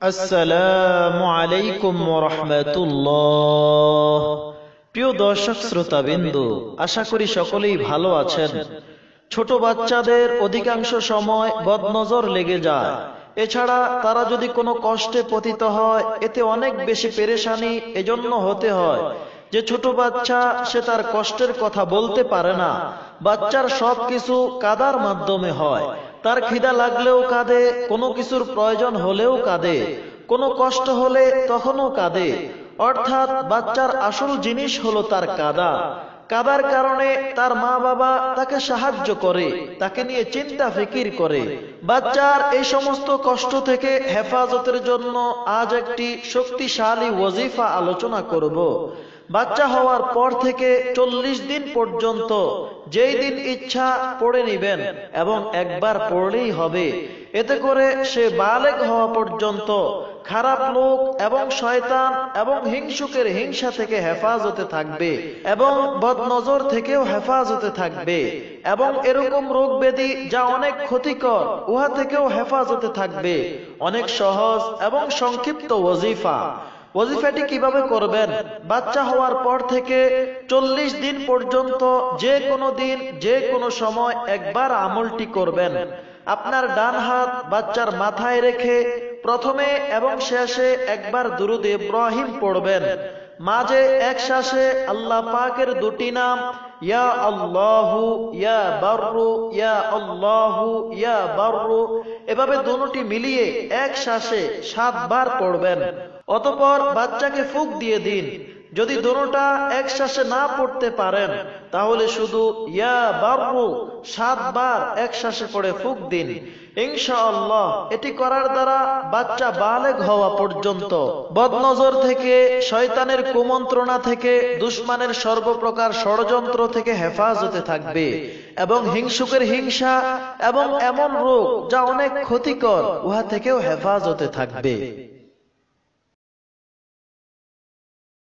আসসালামু আলাইকুম রহমতুল্লাহ। প্রিয় দর্শক শ্রোতা বিন্দু আশা করি সকলেই ভালো আছেন। ছোট বাচ্চাদের অধিকাংশ সময় বদনজর লেগে যায়। এছাড়া তারা যদি কোনো কষ্টে পতিত হয়, এতে অনেক বেশি পেরেশানি এজন্য হতে হয়। যে ছোট বাচ্চা, সে তার কষ্টের কথা বলতে পারে না। বাচ্চার সব কিছু কাদার মাধ্যমে হয়। তার খিদা লাগলেও কাঁদে, কোনো কিছুর প্রয়োজন হলেও কাঁদে, কোনো কষ্ট হলে তখনও কাঁদে। অর্থাৎ বাচ্চার আসল জিনিস হলো তার কাদা। কাদার কারণে তার মা বাবা তাকে সাহায্য করে, তাকে নিয়ে চিন্তা ফিকির করে। বাচ্চার এই সমস্ত কষ্ট থেকে হেফাজতের জন্য আজ একটি শক্তিশালী ওয়াজিফা আলোচনা করব। বাচ্চা হওয়ার পর থেকে চল্লিশ দিন পর্যন্ত যেই দিন ইচ্ছা পড়ে নিবেন এবং একবার পড়লেই হবে। এতে করে সে বালেগ হওয়া পর্যন্ত খারাপ লোক এবং শয়তান এবং হিংসুকের হিংসা থেকে হেফাজতে থাকবে এবং বদনজর থেকেও হেফাজতে থাকবে এবং এরকম রোগ ব্যাধি যা অনেক ক্ষতিকর, উহা থেকেও হেফাজতে থাকবে। অনেক সহজ এবং সংক্ষিপ্ত ওজিফা ওজিফাটি কীভাবে করবেন? বাচ্চা হওয়ার পর থেকে চল্লিশ দিন পর্যন্ত যে কোনো দিন, যে কোনো সময় একবার আমলটি করবেন। আপনার ডান হাত বাচ্চার মাথায় রেখে প্রথমে এবং শেষে একবার দুরুদ ইব্রাহিম পড়বেন। মাঝে এক শ্বাসে আল্লাহ পাকের দুটি নাম, ইয়া আল্লাহু, ইয়া বাররু, ইয়া আল্লাহু, ইয়া বাররু, এভাবে দুটি মিলিয়ে এক শ্বাসে সাতবার পড়বেন। অতপর বাচ্চাকে ফুক দিয়ে দিন। যদি দোনোটা এক শ্বাসে না পড়তে পারেন, তাহলে শুধু ইয়া বাররু সাতবার এক শ্বাসে পড়ে ফুক দিন। ইনশাআল্লাহ, এটি করার দ্বারা বাচ্চা বালেগ হওয়া পর্যন্ত। বদনজর থেকে, শয়তানের কুমন্ত্রণা থেকে, দুশ্মানের সর্বপ্রকার ষড়যন্ত্র থেকে হেফাজতে থাকবে। এবং হিংসুকের হিংসা এবং এমন রোগ যা অনেক ক্ষতিকর, উহা থেকেও হেফাজতে থাকবে।